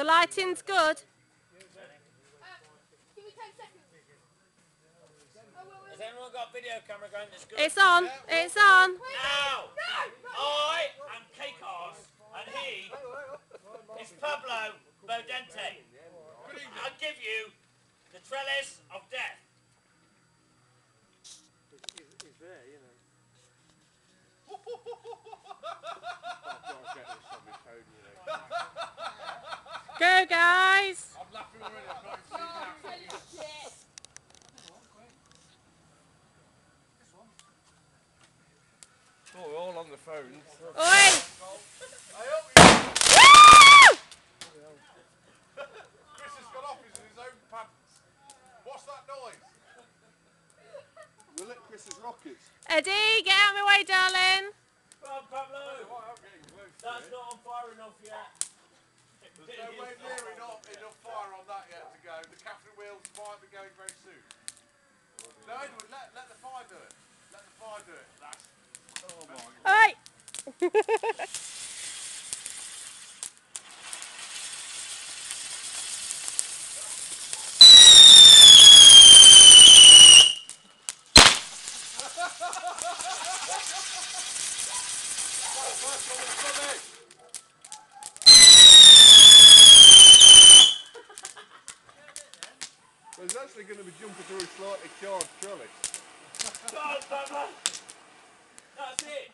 The lighting's good. Give me 10 seconds. Wait, wait. Has anyone got video camera going that's good? It's on. It's on. Now, I am Cakearse, and he is Pablo Bodente. I give you the trellis of death. He's there, you know. Go, guys. I'm laughing already. I've not even seen the actual Shit. Oh, we're all on the phones. Oi! Chris has got off his, his own pants. What's that noise? We'll let Chris's rockets. Eddie, get out of my way, darling. Come on, Pablo. I'm getting close to That's not on fire enough yet. There's nowhere near enough, enough fire on that yet to go. The Catherine wheels be going very soon. No, Edward, let, let the fire do it. Let the fire do it. That's, oh my God. Oi! First one was coming. There's actually going to be jumping through a slightly charged trolley. Come on, Pablo. That's it.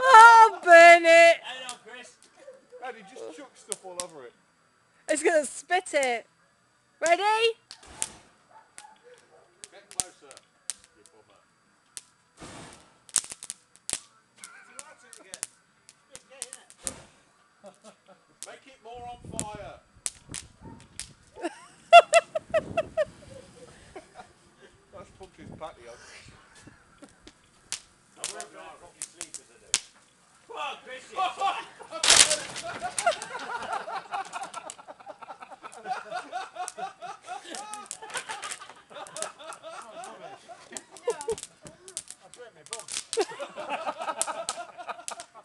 Oh, burn it. Hang on, Chris. Eddie, just chuck stuff all over it. It's going to spit it. Ready? Get closer, you bummer. Make it more on fire. That's Punky's patio. I'm working on fucking sleep as I do. Come on, Chris.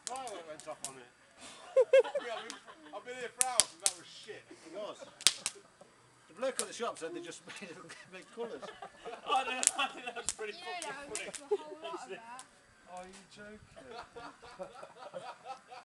Firework went off on it. Yeah, I've been, I've been here for hours and that was shit. It was. The bloke at the shop said they just made, made colours. I know, I think that was pretty You know fucking that funny. was a whole lot of that. Are you joking?